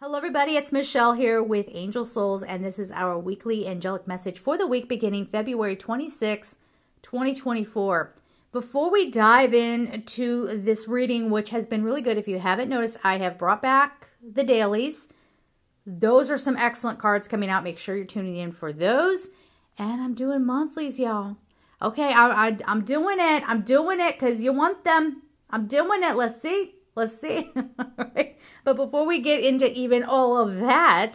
Hello, everybody. It's Michelle here with Angel Souls, and this is our weekly angelic message for the week beginning February 26, 2024. Before we dive into this reading, which has been really good, if you haven't noticed, I have brought back the dailies. Those are some excellent cards coming out. Make sure you're tuning in for those. And I'm doing monthlies, y'all. Okay, I, I, I'm doing it. I'm doing it because you want them. I'm doing it. Let's see. Let's see. But before we get into even all of that,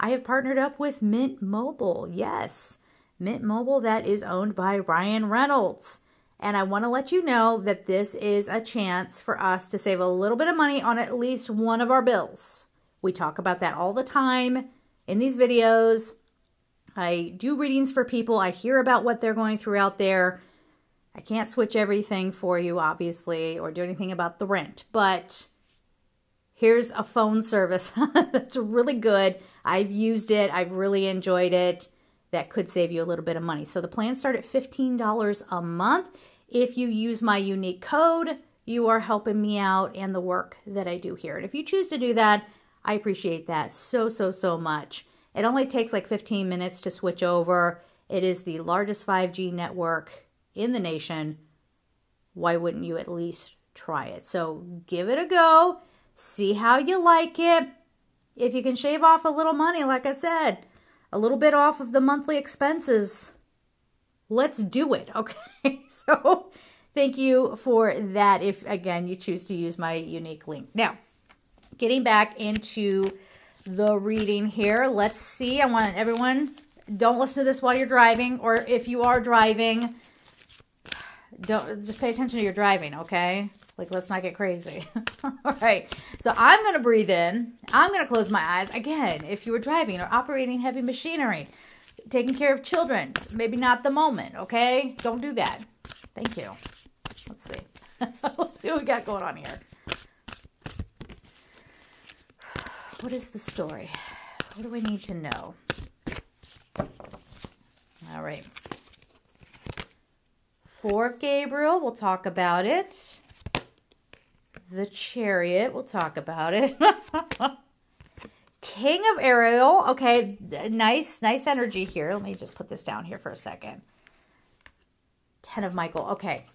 I have partnered up with Mint Mobile. Yes, Mint Mobile that is owned by Ryan Reynolds. And I want to let you know that this is a chance for us to save a little bit of money on at least one of our bills. We talk about that all the time in these videos. I do readings for people. I hear about what they're going through out there. I can't switch everything for you, obviously, or do anything about the rent, but here's a phone service that's really good. I've used it, I've really enjoyed it. That could save you a little bit of money. So the plans start at $15 a month. If you use my unique code, you are helping me out and the work that I do here. And if you choose to do that, I appreciate that so, so, so much. It only takes like 15 minutes to switch over. It is the largest 5G network in the nation. Why wouldn't you at least try it? So give it a go see how you like it. If you can shave off a little money, like I said, a little bit off of the monthly expenses, let's do it. Okay. So thank you for that. If again you choose to use my unique link. Now, getting back into the reading here, let's see. I want everyone don't listen to this while you're driving, or if you are driving, don't just pay attention to your driving, okay? Like, let's not get crazy. All right. So I'm going to breathe in. I'm going to close my eyes. Again, if you were driving or operating heavy machinery, taking care of children, maybe not the moment, okay? Don't do that. Thank you. Let's see. let's see what we got going on here. What is the story? What do we need to know? All right. Four Gabriel, we'll talk about it the chariot. We'll talk about it. King of Ariel. Okay, nice, nice energy here. Let me just put this down here for a second. Ten of Michael. Okay.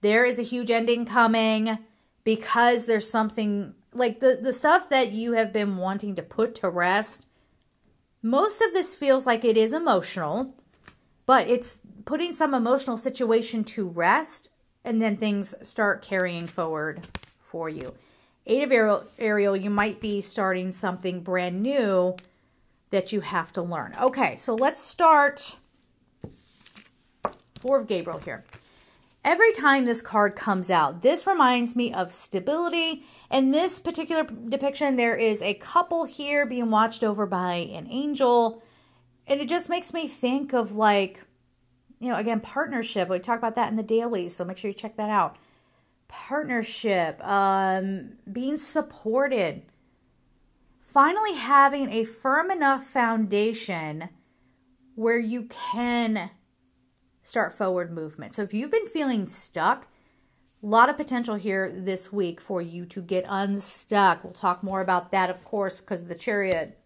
There is a huge ending coming because there's something like the, the stuff that you have been wanting to put to rest. Most of this feels like it is emotional, but it's putting some emotional situation to rest and then things start carrying forward for you. Eight of Ariel, Ariel, you might be starting something brand new that you have to learn. Okay, so let's start Four of Gabriel here. Every time this card comes out, this reminds me of stability. In this particular depiction, there is a couple here being watched over by an angel. And it just makes me think of like you know, again, partnership. We talk about that in the daily, so make sure you check that out. Partnership, um, being supported, finally having a firm enough foundation where you can start forward movement. So if you've been feeling stuck, a lot of potential here this week for you to get unstuck. We'll talk more about that, of course, because the chariot,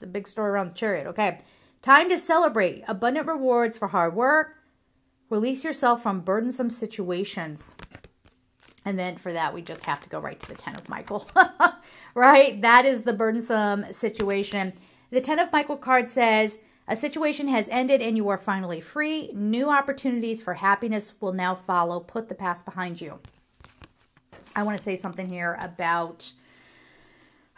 the big story around the chariot. Okay. Time to celebrate abundant rewards for hard work. Release yourself from burdensome situations. And then for that, we just have to go right to the 10 of Michael, right? That is the burdensome situation. The 10 of Michael card says, a situation has ended and you are finally free. New opportunities for happiness will now follow. Put the past behind you. I want to say something here about.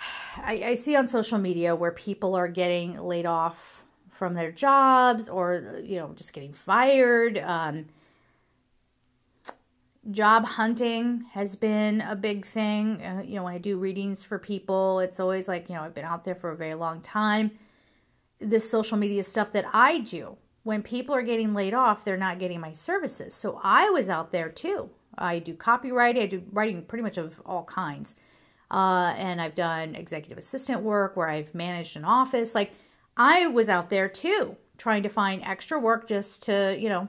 I, I see on social media where people are getting laid off from their jobs or you know just getting fired. Um, job hunting has been a big thing. Uh, you know when i do readings for people it's always like you know i've been out there for a very long time. This social media stuff that i do when people are getting laid off they're not getting my services. So i was out there too. I do copywriting i do writing pretty much of all kinds. Uh, and i've done executive assistant work where i've managed an office. Like I was out there too, trying to find extra work just to, you know,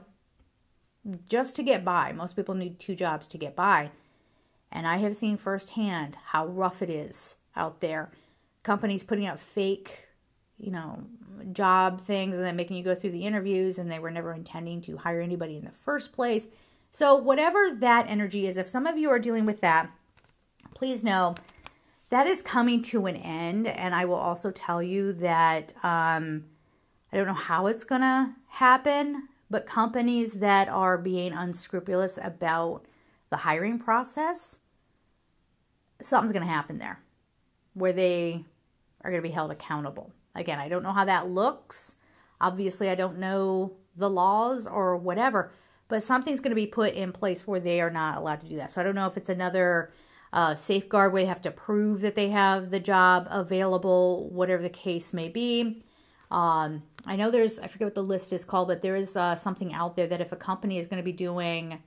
just to get by. Most people need two jobs to get by. And I have seen firsthand how rough it is out there. Companies putting out fake, you know, job things and then making you go through the interviews and they were never intending to hire anybody in the first place. So, whatever that energy is, if some of you are dealing with that, please know that is coming to an end. And I will also tell you that um, I don't know how it's going to happen, but companies that are being unscrupulous about the hiring process, something's going to happen there where they are going to be held accountable. Again, I don't know how that looks. Obviously, I don't know the laws or whatever, but something's going to be put in place where they are not allowed to do that. So I don't know if it's another uh, safeguard where they have to prove that they have the job available, whatever the case may be. Um, I know there's, I forget what the list is called, but there is uh, something out there that if a company is going to be doing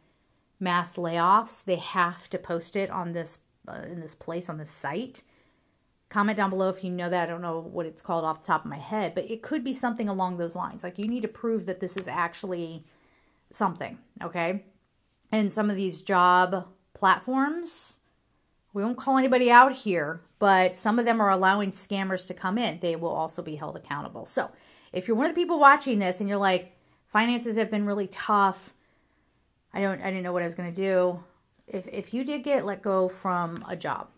mass layoffs, they have to post it on this uh, in this place on this site. Comment down below if you know that. I don't know what it's called off the top of my head, but it could be something along those lines. Like you need to prove that this is actually something, okay? And some of these job platforms, we won't call anybody out here, but some of them are allowing scammers to come in. They will also be held accountable. So, if you're one of the people watching this and you're like, finances have been really tough, I don't I didn't know what I was going to do. If if you did get let go from a job,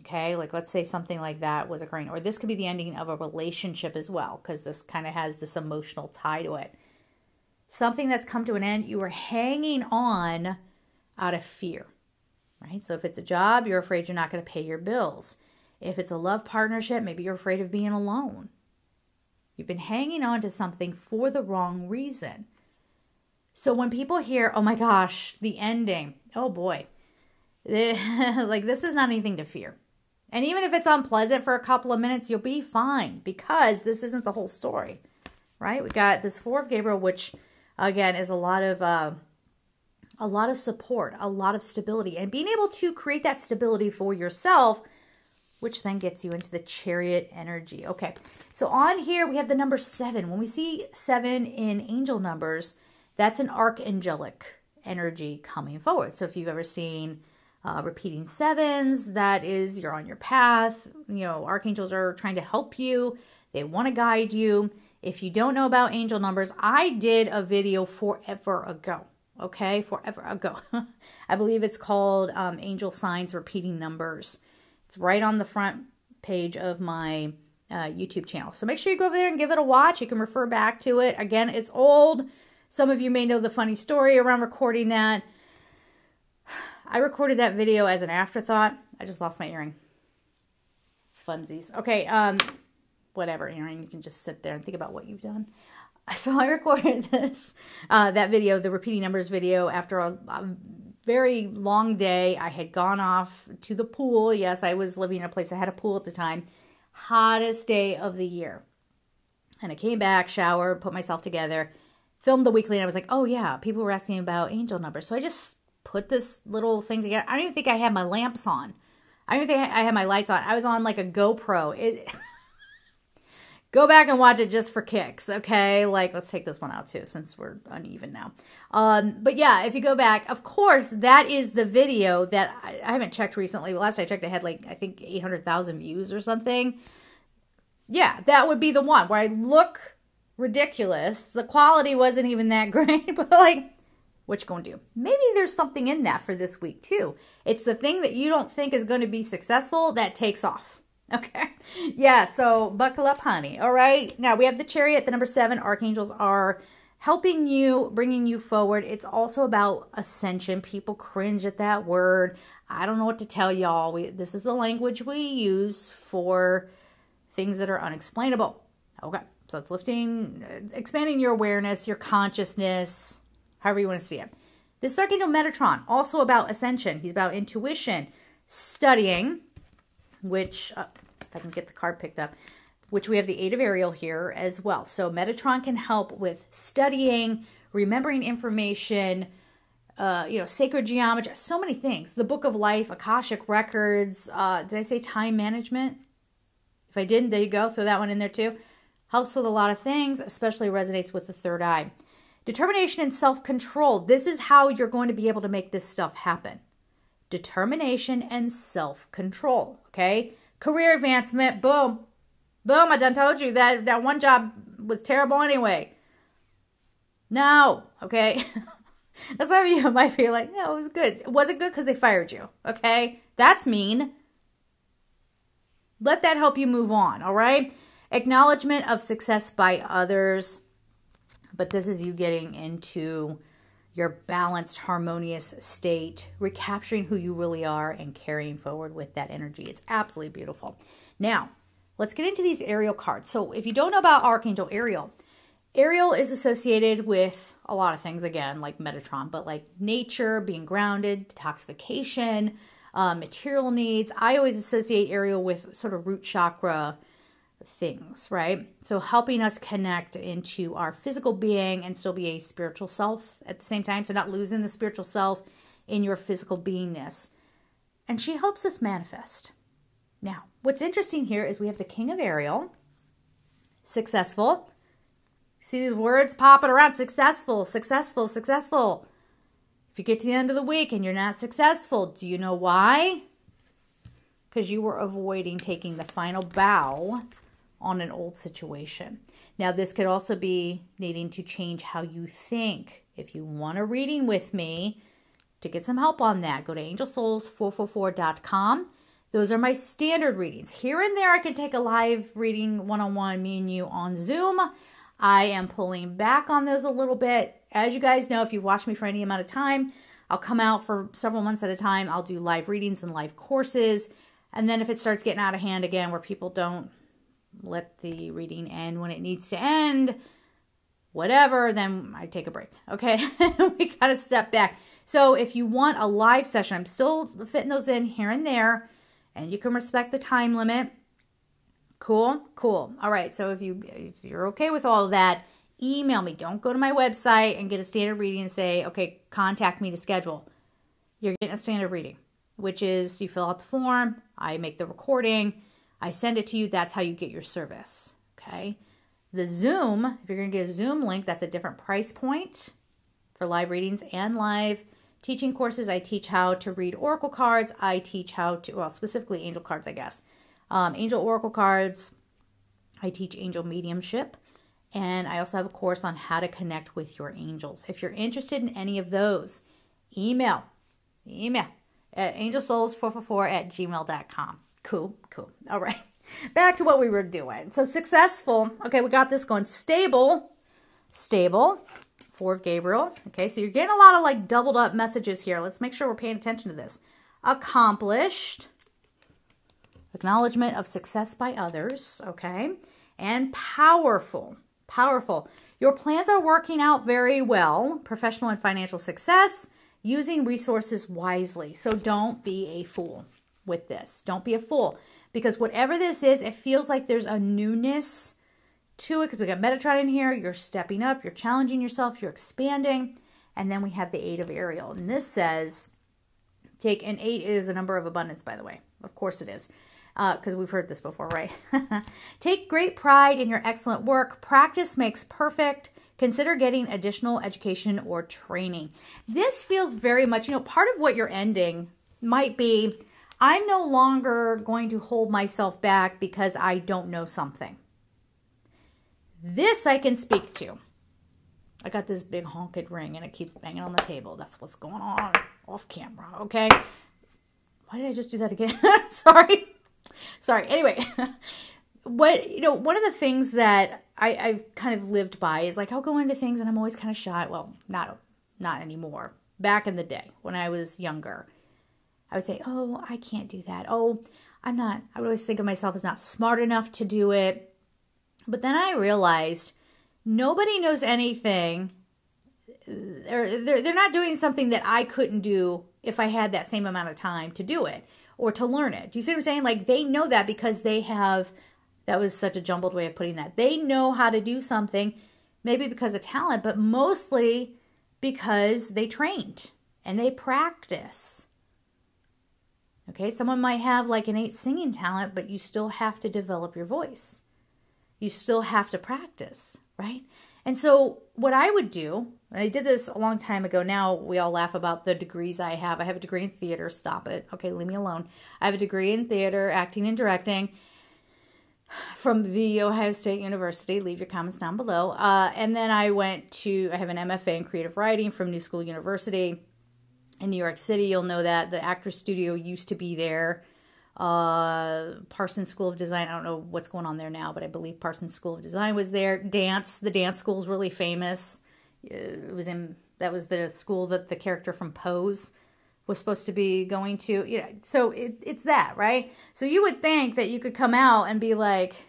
okay? Like let's say something like that was occurring or this could be the ending of a relationship as well because this kind of has this emotional tie to it. Something that's come to an end, you are hanging on out of fear. Right? So if it's a job, you're afraid you're not going to pay your bills. If it's a love partnership, maybe you're afraid of being alone. You've been hanging on to something for the wrong reason. So when people hear, oh my gosh, the ending, oh boy, like this is not anything to fear. And even if it's unpleasant for a couple of minutes, you'll be fine because this isn't the whole story, right? We got this Four of Gabriel, which again is a lot of uh, a lot of support, a lot of stability, and being able to create that stability for yourself, which then gets you into the Chariot energy. Okay, so on here we have the number seven. When we see seven in angel numbers, that's an archangelic energy coming forward. So if you've ever seen uh, repeating sevens, that is you're on your path. You know, archangels are trying to help you, they want to guide you. If you don't know about angel numbers, I did a video forever ago. Okay, forever ago. I believe it's called um, Angel Signs Repeating Numbers. It's right on the front page of my uh, YouTube channel. So make sure you go over there and give it a watch. You can refer back to it. Again, it's old. Some of you may know the funny story around recording that. I recorded that video as an afterthought. I just lost my earring. Funsies. Okay, um, whatever earring. You can just sit there and think about what you've done. So I recorded this, uh, that video, the repeating numbers video, after a, a very long day. I had gone off to the pool. Yes, I was living in a place that had a pool at the time. Hottest day of the year. And I came back, showered, put myself together, filmed the weekly and I was like, oh yeah, people were asking about angel numbers. So I just put this little thing together. I don't even think I had my lamps on. I don't even think I had my lights on. I was on like a GoPro. It go back and watch it just for kicks, okay? Like let's take this one out too since we're uneven now. Um, but yeah, if you go back, of course, that is the video that I, I haven't checked recently. Last I checked, I had like I think eight hundred thousand views or something. Yeah, that would be the one where I look ridiculous. The quality wasn't even that great, but like, what you gonna do? Maybe there's something in that for this week too. It's the thing that you don't think is going to be successful that takes off. Okay. Yeah, so buckle up, honey. All right. Now we have the chariot, the number seven. Archangels are helping you, bringing you forward. It's also about ascension. People cringe at that word. I don't know what to tell y'all. We, this is the language we use for things that are unexplainable. Okay. So it's lifting, uh, expanding your awareness, your consciousness, however you want to see it. This Archangel Metatron, also about ascension. He's about intuition, studying, which, uh, if I can get the card picked up, which we have the Eight of Ariel here as well. So Metatron can help with studying, remembering information, uh, you know, sacred geometry, so many things. The Book of Life, Akashic Records. Uh, did I say time management? If I didn't, there you go. Throw that one in there too. Helps with a lot of things, especially resonates with the third eye. Determination and self control. This is how you're going to be able to make this stuff happen. Determination and self control. Okay. Career advancement, boom. Boom, I done told you that that one job was terrible anyway. No, okay? Some of you might be like, no, it was good. It Was it good because they fired you? Okay? That's mean. Let that help you move on, all right? Acknowledgement of success by others. But this is you getting into your balanced, harmonious state, recapturing who you really are, and carrying forward with that energy. It's absolutely beautiful. Now, let's get into these Ariel cards. So, if you don't know about Archangel Ariel, Ariel is associated with a lot of things, again, like Metatron, but like nature, being grounded, detoxification, uh, material needs. I always associate Ariel with sort of root chakra things, right? So helping us connect into our physical being and still be a spiritual self at the same time. So not losing the spiritual self in your physical beingness. And she helps us manifest. Now, what's interesting here is we have the King of Ariel, successful See these words popping around successful, successful, successful. If you get to the end of the week and you're not successful, do you know why? Because you were avoiding taking the final bow on an old situation. Now, this could also be needing to change how you think. If you want a reading with me to get some help on that, go to angelsouls444.com. Those are my standard readings. Here and there, I can take a live reading one on one, me and you on Zoom. I am pulling back on those a little bit. As you guys know, if you've watched me for any amount of time, I'll come out for several months at a time. I'll do live readings and live courses. And then if it starts getting out of hand again, where people don't let the reading end when it needs to end, whatever, then I take a break. Okay. we got to step back. So if you want a live session, I'm still fitting those in here and there, and you can respect the time limit. Cool, cool. All right. So if you if you're okay with all of that, email me. Don't go to my website and get a standard reading and say, okay, contact me to schedule. You're getting a standard reading, which is you fill out the form, I make the recording, I send it to you. That's how you get your service. Okay. The Zoom, if you're going to get a Zoom link, that's a different price point for live readings and live teaching courses. I teach how to read oracle cards. I teach how to, well, specifically angel cards, I guess um, angel oracle cards. I teach angel mediumship. And I also have a course on how to connect with your angels. If you're interested in any of those, email, email at angelsouls444 at gmail.com. Cool, cool. All right. Back to what we were doing. So successful. Okay, we got this going. Stable, stable. Four of Gabriel. Okay, so you're getting a lot of like doubled up messages here. Let's make sure we're paying attention to this. Accomplished acknowledgement of success by others, okay? And powerful, powerful. Your plans are working out very well, professional and financial success, using resources wisely. So don't be a fool with this. Don't be a fool because whatever this is, it feels like there's a newness to it because we got Metatron in here. You're stepping up, you're challenging yourself, you're expanding. And then we have the Eight of Ariel. And this says, take an eight is a number of abundance, by the way. Of course it is because uh, we've heard this before, right? Take great pride in your excellent work. Practice makes perfect. Consider getting additional education or training. This feels very much, you know, part of what you're ending might be I'm no longer going to hold myself back because I don't know something. This I can speak to. I got this big honking ring and it keeps banging on the table. That's what's going on off camera, okay? Why did I just do that again? Sorry. Sorry. Anyway, what you know, one of the things that I, I've kind of lived by is like I'll go into things and I'm always kind of shy. Well, not not anymore. Back in the day when I was younger, I would say, "Oh, I can't do that. Oh, I'm not." I would always think of myself as not smart enough to do it. But then I realized nobody knows anything. They're, they're, they're not doing something that I couldn't do if I had that same amount of time to do it or to learn it. Do you see what I'm saying? Like they know that because they have, that was such a jumbled way of putting that. They know how to do something, maybe because of talent, but mostly because they trained and they practice. Okay, someone might have like innate singing talent, but you still have to develop your voice. You still have to practice, right? And so, what I would do, And I did this a long time ago. Now we all laugh about the degrees I have. I have a degree in theater. Stop it. Okay, leave me alone. I have a degree in theater, acting, and directing from the Ohio State University. Leave your comments down below. Uh, and then I went to, I have an MFA in creative writing from New School University in New York City. You'll know that the Actors Studio used to be there. Uh, Parsons School of Design. I don't know what's going on there now, but I believe Parsons School of Design was there. Dance, the dance school is really famous. It was in that was the school that the character from Pose was supposed to be going to. You know, so it, it's that right. So you would think that you could come out and be like,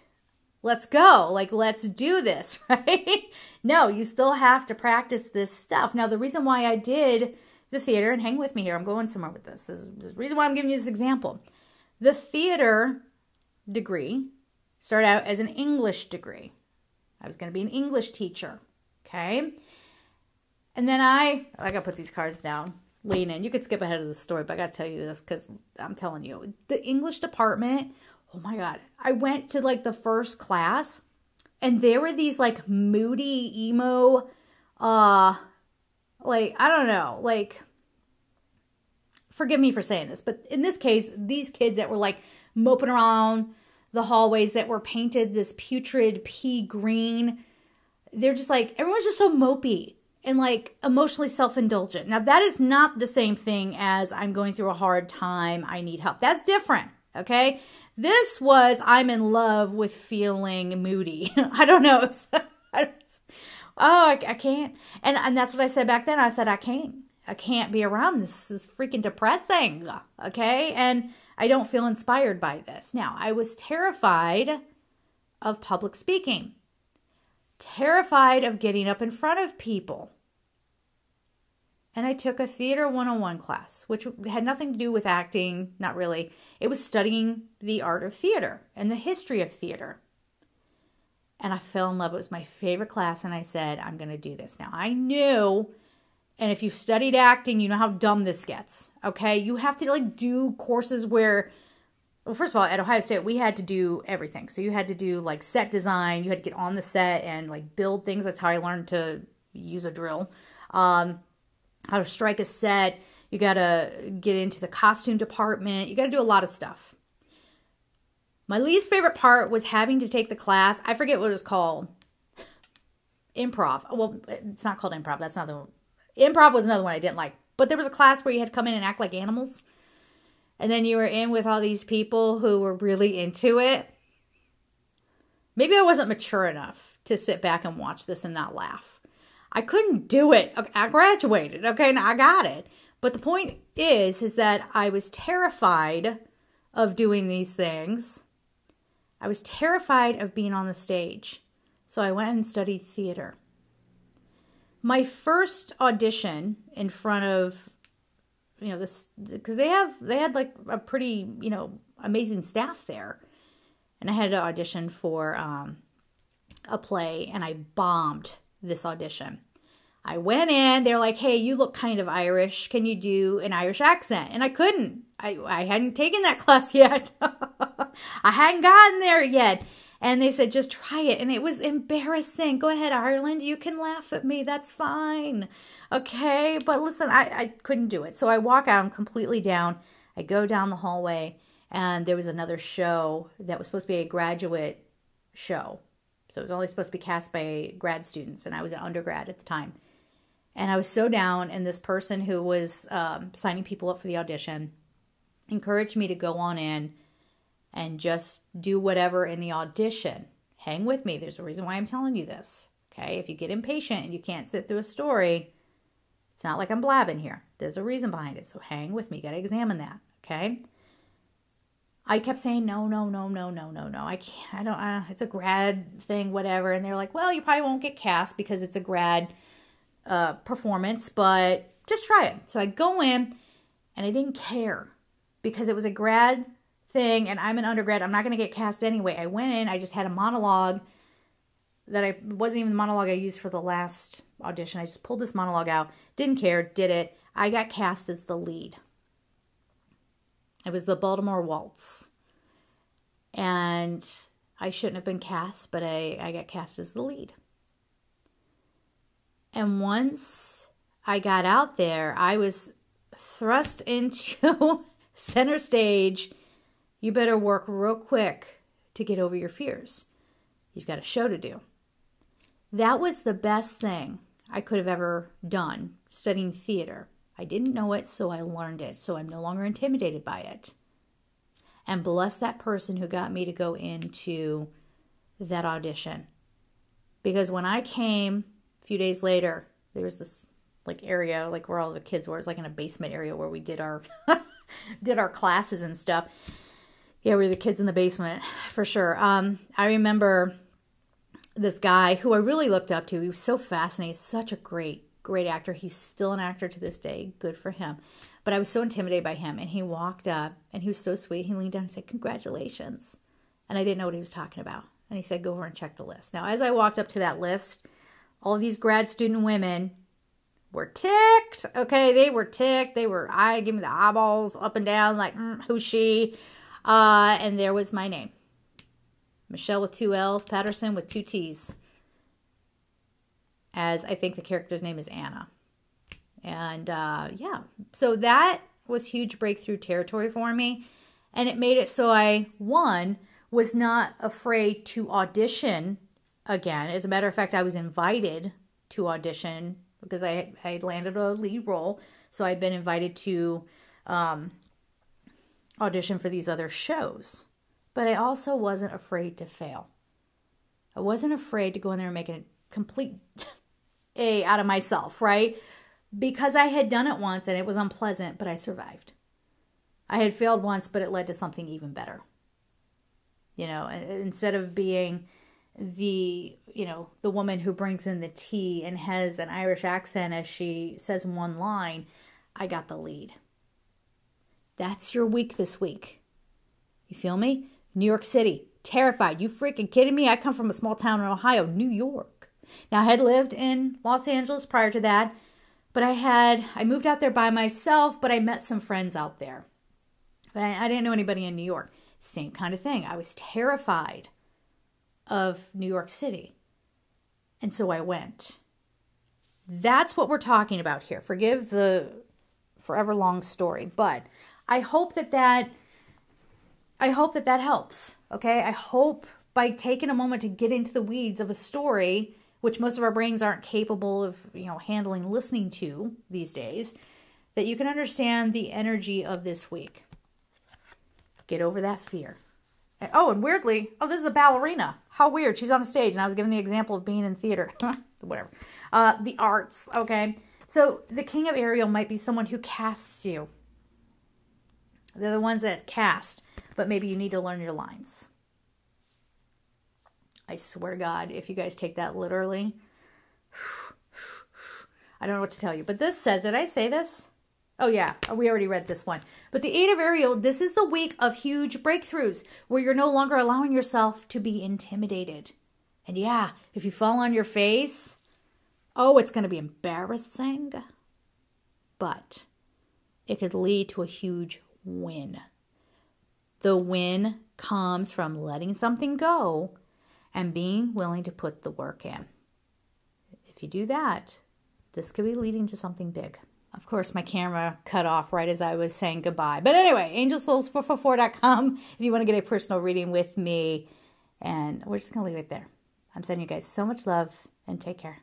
"Let's go! Like let's do this!" Right? no, you still have to practice this stuff. Now, the reason why I did the theater, and hang with me here, I'm going somewhere with this. This is the reason why I'm giving you this example the theater degree started out as an English degree. I was going to be an English teacher. Okay. And then I, I got to put these cards down. Lean in. You could skip ahead of the story, but I got to tell you this because I'm telling you, the English department, oh my God. I went to like the first class and there were these like moody emo, uh, like, I don't know, like forgive me for saying this, but in this case, these kids that were like moping around the hallways that were painted this putrid pea green, they're just like, everyone's just so mopey and like emotionally self indulgent. Now, that is not the same thing as I'm going through a hard time, I need help. That's different, okay? This was I'm in love with feeling moody. I don't know. oh, I, I can't. And, and that's what I said back then. I said, I can't. I can't be around this. This is freaking depressing. Okay. And I don't feel inspired by this. Now, I was terrified of public speaking, terrified of getting up in front of people. And I took a theater 101 class, which had nothing to do with acting, not really. It was studying the art of theater and the history of theater. And I fell in love. It was my favorite class. And I said, I'm going to do this. Now, I knew and if you've studied acting, you know how dumb this gets. Okay? You have to like do courses where well, first of all, at Ohio State, we had to do everything. So you had to do like set design, you had to get on the set and like build things. That's how I learned to use a drill. Um, how to strike a set. You got to get into the costume department. You got to do a lot of stuff. My least favorite part was having to take the class. I forget what it was called. improv. Well, it's not called improv. That's not the Improv was another one I didn't like. But there was a class where you had to come in and act like animals. And then you were in with all these people who were really into it. Maybe I wasn't mature enough to sit back and watch this and not laugh. I couldn't do it. I graduated. Okay, now I got it. But the point is is that I was terrified of doing these things. I was terrified of being on the stage. So I went and studied theater my first audition in front of you know this because they have they had like a pretty you know amazing staff there. And i had to audition for um, a play and i bombed this audition. I went in they're like hey you look kind of irish. Can you do an irish accent? And i couldn't. I, I hadn't taken that class yet. I hadn't gotten there yet and they said, just try it. And it was embarrassing. Go ahead, Ireland. You can laugh at me. That's fine. Okay. But listen, I, I couldn't do it. So I walk out, I'm completely down. I go down the hallway, and there was another show that was supposed to be a graduate show. So it was only supposed to be cast by grad students, and I was an undergrad at the time. And I was so down, and this person who was um, signing people up for the audition encouraged me to go on in and just do whatever in the audition. Hang with me. There's a reason why I'm telling you this. Okay. If you get impatient and you can't sit through a story, it's not like I'm blabbing here. There's a reason behind it. So hang with me. You got to examine that. Okay. I kept saying no, no, no, no, no, no, no. I can't. I don't. Uh, it's a grad thing, whatever. And they're like, well, you probably won't get cast because it's a grad uh, performance, but just try it. So I go in, and I didn't care because it was a grad thing and I'm an undergrad. I'm not going to get cast anyway. I went in, I just had a monologue that I wasn't even the monologue I used for the last audition. I just pulled this monologue out, didn't care, did it. I got cast as the lead. It was the Baltimore Waltz. And I shouldn't have been cast, but I, I got cast as the lead. And once I got out there, I was thrust into center stage. You better work real quick to get over your fears. You've got a show to do. That was the best thing I could have ever done studying theater. I didn't know it, so I learned it, so I'm no longer intimidated by it. And bless that person who got me to go into that audition. Because when I came a few days later, there was this like area like where all the kids were. It's like in a basement area where we did our did our classes and stuff. Yeah, we were the kids in the basement for sure. Um, I remember this guy who I really looked up to. He was so fascinating. Such a great, great actor. He's still an actor to this day. Good for him. But I was so intimidated by him. And he walked up and he was so sweet. He leaned down and said, Congratulations. And I didn't know what he was talking about. And he said, Go over and check the list. Now, as I walked up to that list, all these grad student women were ticked. Okay, they were ticked. They were, I give me the eyeballs up and down, like, mm, who's she? Uh, and there was my name Michelle with two L's, Patterson with two T's. As I think the character's name is Anna. And uh, yeah, so that was huge breakthrough territory for me. And it made it so I, one, was not afraid to audition again. As a matter of fact, I was invited to audition because I, I landed a lead role. So I'd been invited to um, audition for these other shows. But I also wasn't afraid to fail. I wasn't afraid to go in there and make a complete A out of myself, right? Because I had done it once and it was unpleasant, but I survived. I had failed once, but it led to something even better. You know, instead of being the you know the woman who brings in the tea and has an irish accent as she says one line i got the lead that's your week this week. You feel me? New york city terrified. You freaking kidding me? I come from a small town in ohio new york. Now i had lived in los angeles prior to that but i had i moved out there by myself but i met some friends out there. But i, I didn't know anybody in new york. Same kind of thing. I was terrified of New York City. And so I went. That's what we're talking about here. Forgive the forever long story, but I hope that that I hope that that helps. Okay? I hope by taking a moment to get into the weeds of a story which most of our brains aren't capable of, you know, handling listening to these days, that you can understand the energy of this week. Get over that fear. Oh, and weirdly, oh, this is a ballerina. How weird. She's on a stage, and I was given the example of being in theater. Whatever. Uh, the arts, okay? So the king of Ariel might be someone who casts you. They're the ones that cast, but maybe you need to learn your lines. I swear to God, if you guys take that literally, I don't know what to tell you. But this says, did I say this? Oh, yeah, we already read this one. But the Eight of Ariel, this is the week of huge breakthroughs where you're no longer allowing yourself to be intimidated. And yeah, if you fall on your face, oh, it's going to be embarrassing. But it could lead to a huge win. The win comes from letting something go and being willing to put the work in. If you do that, this could be leading to something big. Of course, my camera cut off right as I was saying goodbye. But anyway, angelsouls444.com if you want to get a personal reading with me. And we're just going to leave it there. I'm sending you guys so much love and take care.